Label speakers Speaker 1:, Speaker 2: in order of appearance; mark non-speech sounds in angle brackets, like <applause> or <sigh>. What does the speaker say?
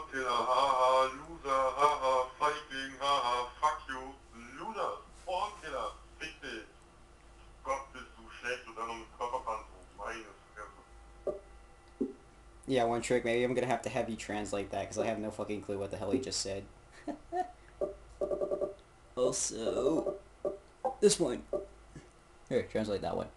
Speaker 1: haha, uh, Loser, haha, fighting, haha, fuck you, Loser, Ohrenkiller, fick dich. Gott, bist du schlecht und dann noch mit Körperpanzer, oh meine Fresse.
Speaker 2: Yeah, one trick. Maybe I'm gonna have to have you translate that because I have no fucking clue what the hell he just said. <laughs> also, this one. Here, translate that one.